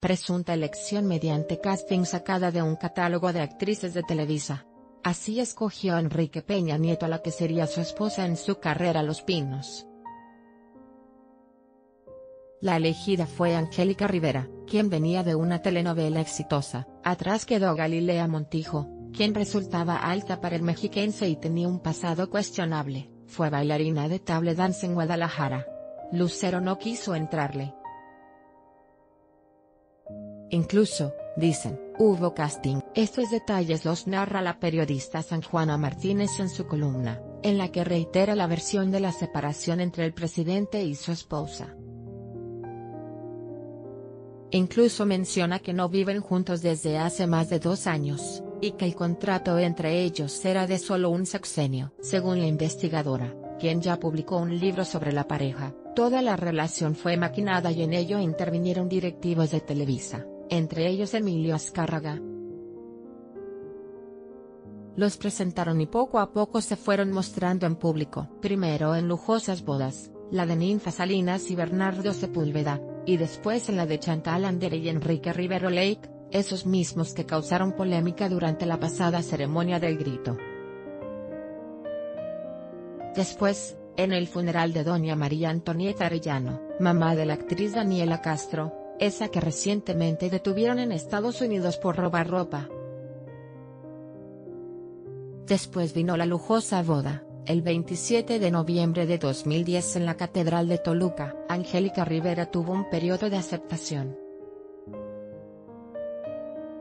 presunta elección mediante casting sacada de un catálogo de actrices de Televisa. Así escogió Enrique Peña Nieto a la que sería su esposa en su carrera Los Pinos. La elegida fue Angélica Rivera, quien venía de una telenovela exitosa, atrás quedó Galilea Montijo, quien resultaba alta para el mexiquense y tenía un pasado cuestionable, fue bailarina de table dance en Guadalajara. Lucero no quiso entrarle. Incluso, dicen, hubo casting. Estos detalles los narra la periodista San Juana Martínez en su columna, en la que reitera la versión de la separación entre el presidente y su esposa. Incluso menciona que no viven juntos desde hace más de dos años, y que el contrato entre ellos era de solo un sexenio. Según la investigadora, quien ya publicó un libro sobre la pareja, toda la relación fue maquinada y en ello intervinieron directivos de Televisa, entre ellos Emilio Azcárraga. Los presentaron y poco a poco se fueron mostrando en público. Primero en lujosas bodas, la de Ninfa Salinas y Bernardo Sepúlveda, y después en la de Chantal Andere y Enrique Rivero Lake, esos mismos que causaron polémica durante la pasada ceremonia del grito. Después, en el funeral de doña María Antonieta Arellano, mamá de la actriz Daniela Castro, esa que recientemente detuvieron en Estados Unidos por robar ropa. Después vino la lujosa boda, el 27 de noviembre de 2010 en la Catedral de Toluca, Angélica Rivera tuvo un periodo de aceptación.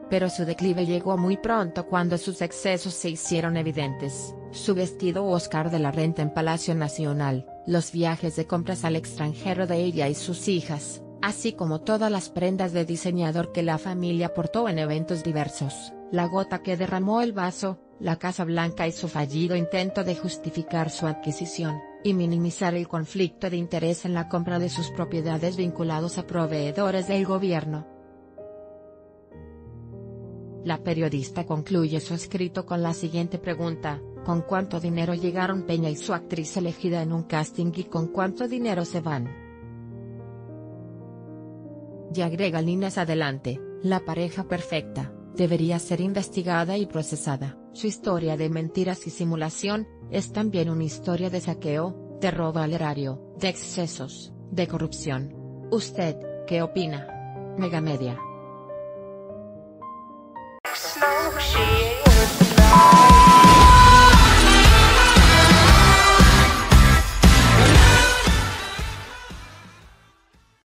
Pero su declive llegó muy pronto cuando sus excesos se hicieron evidentes, su vestido Oscar de la Renta en Palacio Nacional, los viajes de compras al extranjero de ella y sus hijas, así como todas las prendas de diseñador que la familia portó en eventos diversos, la gota que derramó el vaso, la Casa Blanca y su fallido intento de justificar su adquisición, y minimizar el conflicto de interés en la compra de sus propiedades vinculados a proveedores del gobierno. La periodista concluye su escrito con la siguiente pregunta, ¿con cuánto dinero llegaron Peña y su actriz elegida en un casting y con cuánto dinero se van? Y agrega líneas adelante, la pareja perfecta, debería ser investigada y procesada. Su historia de mentiras y simulación, es también una historia de saqueo, de robo al erario, de excesos, de corrupción. ¿Usted, qué opina? Megamedia.